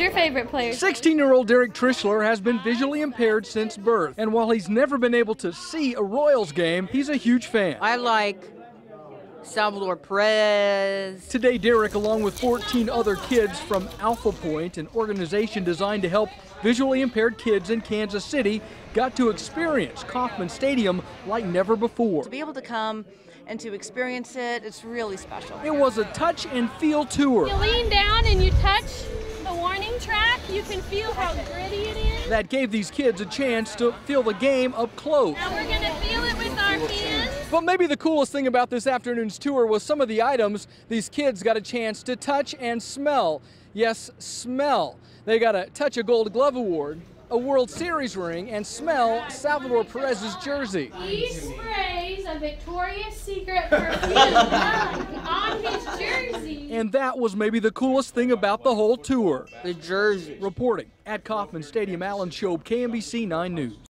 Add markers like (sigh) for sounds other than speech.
your favorite player? 16 year old Derek Trischler has been visually impaired since birth, and while he's never been able to see a Royals game, he's a huge fan. I like Salvador Perez. Today, Derek, along with 14 other kids from Alphapointe, an organization designed to help visually impaired kids in Kansas City, got to experience Kauffman Stadium like never before. To be able to come and to experience it, it's really special. It was a touch and feel tour. You lean down and you touch the warning track, you can feel how gritty it is. That gave these kids a chance to feel the game up close. Now we're gonna feel it with our hands. But maybe the coolest thing about this afternoon's tour was some of the items these kids got a chance to touch and smell. Yes, smell. They got a Touch a Gold Glove Award, a World Series ring, and smell Salvador Perez's jersey. He sprays a Victoria's Secret perfume. (laughs) And that was maybe the coolest thing about the whole tour. The jersey. Reporting at Kauffman Stadium, Alan Shobe, KMBC 9 News.